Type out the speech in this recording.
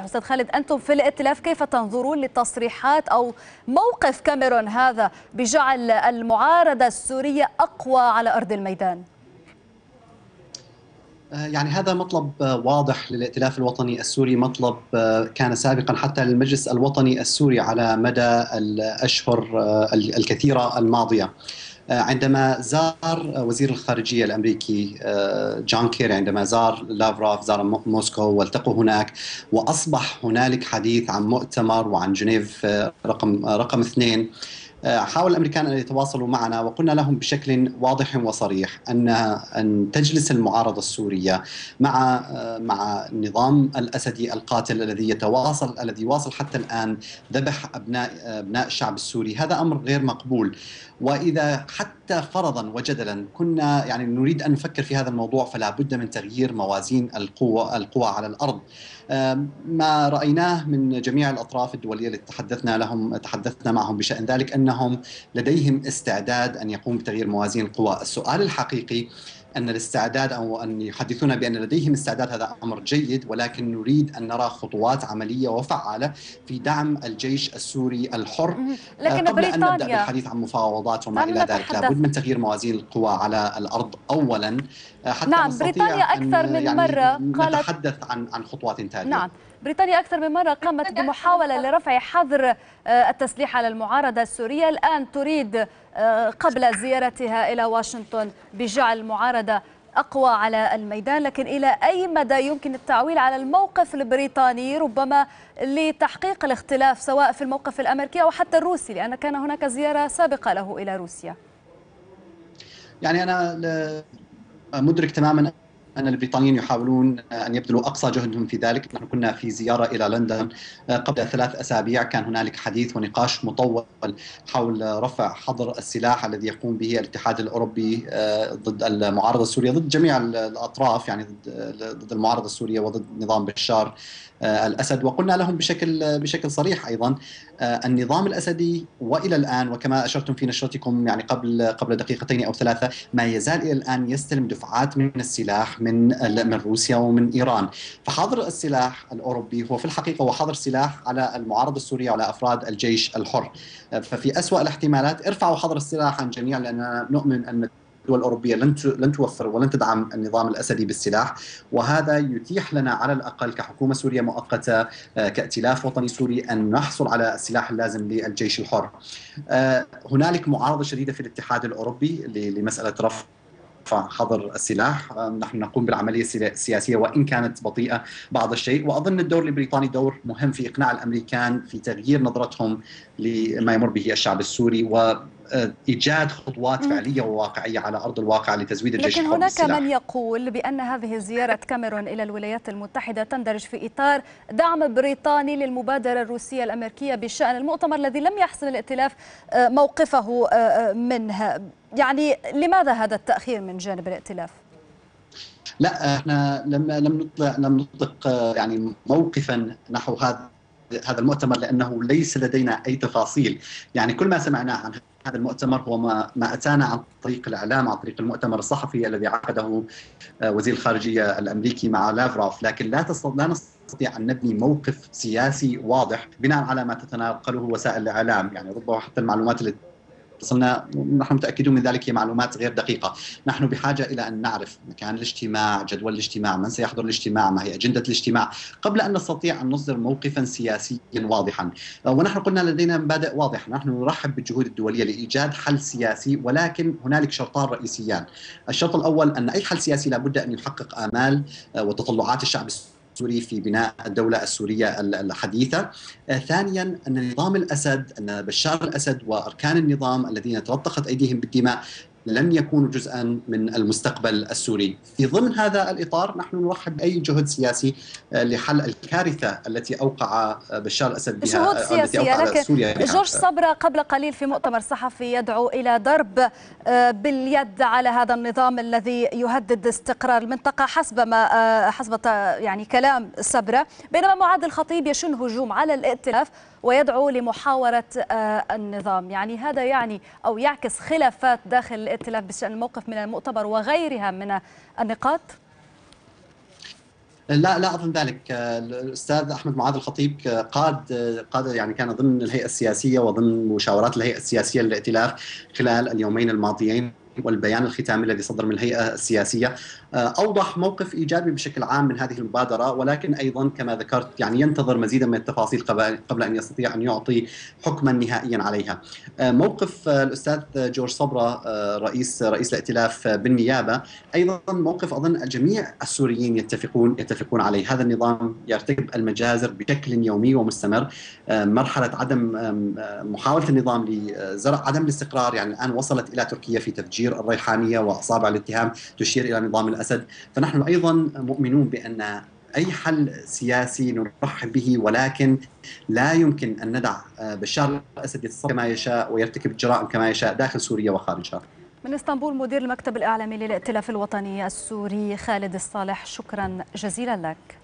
أستاذ خالد أنتم في الائتلاف كيف تنظرون لتصريحات أو موقف كاميرون هذا بجعل المعارضة السورية أقوى على أرض الميدان؟ يعني هذا مطلب واضح للائتلاف الوطني السوري مطلب كان سابقا حتى للمجلس الوطني السوري على مدى الأشهر الكثيرة الماضية عندما زار وزير الخارجية الأمريكي جون كيري عندما زار لافروف زار موسكو والتقوا هناك وأصبح هنالك حديث عن مؤتمر وعن جنيف رقم رقم اثنين حاول الأمريكان أن يتواصلوا معنا وقلنا لهم بشكل واضح وصريح ان أن تجلس المعارضة السورية مع مع النظام الأسدي القاتل الذي يتواصل الذي واصل حتى الآن ذبح أبناء أبناء الشعب السوري. هذا أمر غير مقبول. وإذا حتى فرضا وجدلا. كنا يعني نريد أن نفكر في هذا الموضوع فلا بد من تغيير موازين القوى القوى على الأرض. ما رأيناه من جميع الأطراف الدولية اللي تحدثنا لهم تحدثنا معهم بشأن ذلك أنهم لديهم استعداد أن يقوم بتغيير موازين القوى، السؤال الحقيقي أن الاستعداد أو أن يحدثونا بأن لديهم استعداد هذا أمر جيد ولكن نريد أن نرى خطوات عملية وفعالة في دعم الجيش السوري الحر. لكن قبل بريطانيا أن نبدأ بالحديث عن مفاوضات وما إلى ذلك لابد من تغيير موازين القوى على الأرض اولا حتى نعم بريطانيا أكثر من يعني مرة قالت نتحدث عن عن خطوات تاليه نعم. بريطانيا أكثر من مرة قامت بمحاولة لرفع حظر التسليح على المعارضة السورية. الآن تريد قبل زيارتها إلى واشنطن بجعل المعارضة أقوى على الميدان. لكن إلى أي مدى يمكن التعويل على الموقف البريطاني ربما لتحقيق الاختلاف سواء في الموقف الأمريكي أو حتى الروسي؟ لأن كان هناك زيارة سابقة له إلى روسيا. يعني أنا مدرك تماما أن البريطانيين يحاولون أن يبذلوا أقصى جهدهم في ذلك. نحن كنا في زيارة إلى لندن قبل ثلاث أسابيع كان هنالك حديث ونقاش مطول حول رفع حظر السلاح الذي يقوم به الاتحاد الأوروبي ضد المعارضة السورية ضد جميع الأطراف يعني ضد المعارضة السورية وضد نظام بشار الأسد. وقلنا لهم بشكل بشكل صريح أيضا النظام الأسدي وإلى الآن وكما أشرتم في نشرتكم يعني قبل قبل دقيقتين أو ثلاثة ما يزال إلى الآن يستلم دفعات من السلاح من من روسيا ومن إيران. فحظر السلاح الأوروبي هو في الحقيقة هو حظر سلاح على المعارضه السورية وعلى أفراد الجيش الحر. ففي أسوأ الاحتمالات ارفعوا حظر السلاح عن جميع لأننا نؤمن أن الدول الاوروبيه لن لن توفر ولن تدعم النظام الأسدي بالسلاح وهذا يتيح لنا على الأقل كحكومة سورية مؤقتة كائتلاف وطني سوري أن نحصل على السلاح اللازم للجيش الحر. هنالك معارضة شديدة في الاتحاد الأوروبي لمسألة رفع حظر السلاح نحن نقوم بالعملية السياسية وإن كانت بطيئة بعض الشيء وأظن الدور البريطاني دور مهم في إقناع الأمريكان في تغيير نظرتهم لما يمر به الشعب السوري و إيجاد خطوات فعلية وواقعية على أرض الواقع لتزويد الجيش لكن هناك من يقول بأن هذه زيارة كاميرون إلى الولايات المتحدة تندرج في إطار دعم بريطاني للمبادرة الروسية الأمريكية بشان المؤتمر الذي لم يحسم الائتلاف موقفه منها يعني لماذا هذا التأخير من جانب الائتلاف؟ لا إحنا لم لم نطلق لم نطلق يعني موقفا نحو هذا هذا المؤتمر لأنه ليس لدينا أي تفاصيل، يعني كل ما سمعناه عن هذا المؤتمر هو ما ما أتانا عن طريق الإعلام عن طريق المؤتمر الصحفي الذي عقده وزير الخارجية الأمريكي مع لافروف، لكن لا لا نستطيع أن نبني موقف سياسي واضح بناء على ما تتناقله وسائل الإعلام، يعني ربما حتى المعلومات اللي وصلنا نحن متأكدون من ذلك هي معلومات غير دقيقة، نحن بحاجة إلى أن نعرف مكان الاجتماع، جدول الاجتماع، من سيحضر الاجتماع، ما هي أجندة الاجتماع، قبل أن نستطيع أن نصدر موقفا سياسيا واضحا، ونحن قلنا لدينا مبادئ واضحة، نحن نرحب بالجهود الدولية لإيجاد حل سياسي ولكن هنالك شرطان رئيسيان، الشرط الأول أن أي حل سياسي لابد أن يحقق آمال وتطلعات الشعب السوري السوري في بناء الدولة السورية الحديثة. ثانيا أن نظام الأسد أن بشار الأسد وأركان النظام الذين تلطخت أيديهم بالدماء لن يكونوا جزءا من المستقبل السوري. في ضمن هذا الإطار نحن نرحب بأي جهد سياسي لحل الكارثة التي أوقع بشار الأسد بها جهود سياسية لكن سوريا جورج صبرا قبل قليل في مؤتمر صحفي يدعو إلى ضرب باليد على هذا النظام الذي يهدد استقرار المنطقة حسب ما حسب يعني كلام صبرا بينما معاد الخطيب يشن هجوم على الائتلاف. ويدعو لمحاورة النظام. يعني هذا يعني أو يعكس خلافات داخل الائتلاف بشأن الموقف من المؤتمر وغيرها من النقاط؟ لا لا أظن ذلك. الأستاذ أحمد معاذ الخطيب قاد قاد يعني كان ضمن الهيئة السياسية وضمن مشاورات الهيئة السياسية للائتلاف خلال اليومين الماضيين. والبيان الختامي الذي صدر من الهيئة السياسية أوضح موقف إيجابي بشكل عام من هذه المبادرة ولكن أيضا كما ذكرت يعني ينتظر مزيدا من التفاصيل قبل أن يستطيع أن يعطي حكما نهائيا عليها. موقف الأستاذ جورج صبرة رئيس رئيس الائتلاف بالنيابة أيضا موقف أظن الجميع السوريين يتفقون يتفقون عليه، هذا النظام يرتكب المجازر بشكل يومي ومستمر. مرحلة عدم محاولة النظام لزرع عدم الاستقرار يعني الآن وصلت إلى تركيا في تفجير الريحانية وأصابع الاتهام تشير إلى نظام الأسد، فنحن أيضا مؤمنون بأن أي حل سياسي نرحب به ولكن لا يمكن أن ندع بشار الأسد يتصرف كما يشاء ويرتكب الجرائم كما يشاء داخل سوريا وخارجها. من إسطنبول مدير المكتب الإعلامي للائتلاف الوطني السوري خالد الصالح شكرا جزيلا لك.